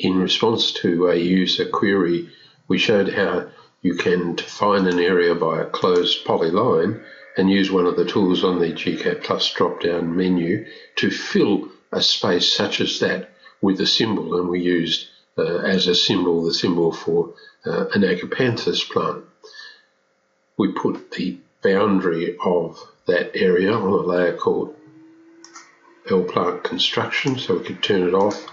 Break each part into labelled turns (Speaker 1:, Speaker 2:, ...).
Speaker 1: in response to a user query, we showed how you can define an area by a closed polyline and use one of the tools on the GCAD Plus drop-down menu to fill a space such as that with a symbol. And we used uh, as a symbol the symbol for uh, an agapanthus plant. We put the boundary of that area on a layer called L plant construction so we could turn it off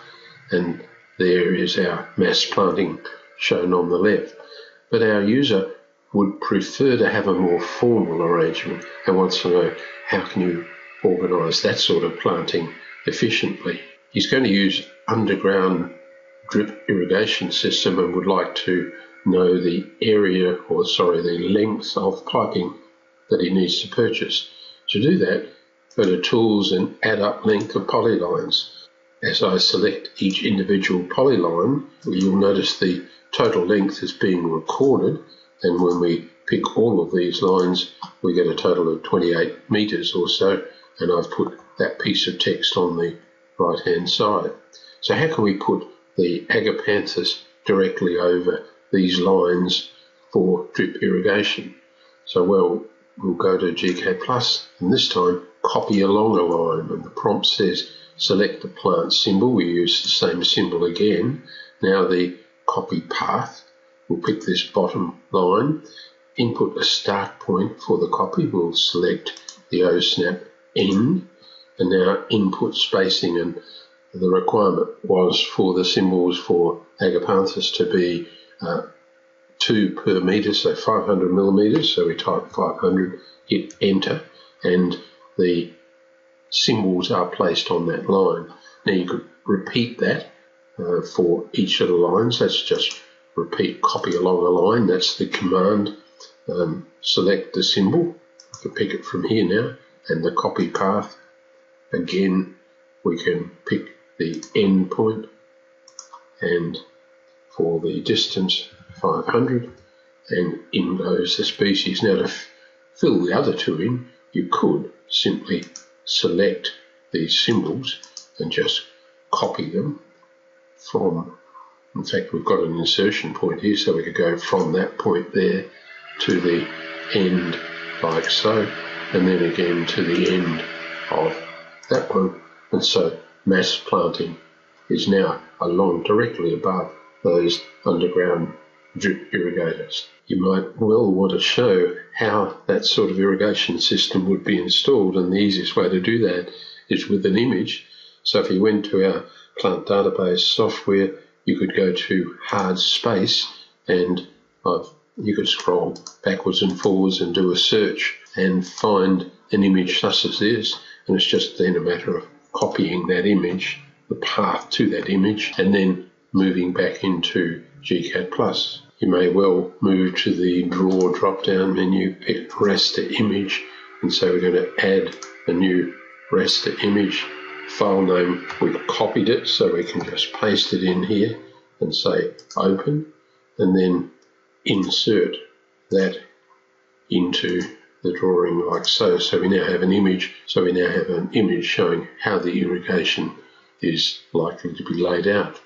Speaker 1: and there is our mass planting shown on the left. But our user would prefer to have a more formal arrangement and wants to know how can you organise that sort of planting efficiently. He's going to use underground drip irrigation system and would like to know the area or sorry the length of piping that he needs to purchase. To do that, go to tools and add up length of polylines. As I select each individual polyline, you'll notice the total length is being recorded and when we pick all of these lines we get a total of 28 meters or so and I've put that piece of text on the right hand side. So how can we put the agapanthus directly over these lines for drip irrigation? So well, we'll go to GCAD Plus and this time copy along a line and the prompt says select the plant symbol. We use the same symbol again. Now the copy path, we'll pick this bottom line, input a start point for the copy. We'll select the OSNAP end and now input spacing and the requirement was for the symbols for Agapanthus to be uh, 2 per metre, so 500 millimetres. So we type 500, hit enter, and the symbols are placed on that line. Now you could repeat that uh, for each of the lines. That's just repeat copy along a line. That's the command. Um, select the symbol. I can pick it from here now. And the copy path. Again, we can pick the end point. point and for the distance 500 and in goes the species. Now to fill the other two in, you could simply select these symbols and just copy them from, in fact we've got an insertion point here so we could go from that point there to the end like so and then again to the end of that one. And so mass planting is now along directly above those underground irrigators. You might well want to show how that sort of irrigation system would be installed and the easiest way to do that is with an image. So if you went to our plant database software, you could go to hard space and I've, you could scroll backwards and forwards and do a search and find an image such as this. And it's just then a matter of copying that image, the path to that image, and then moving back into GCAD Plus. You may well move to the draw drop down menu, pick raster image, and so we're going to add a new raster image file name, we've copied it so we can just paste it in here and say open and then insert that into the drawing like so. So we now have an image, so we now have an image showing how the irrigation is likely to be laid out.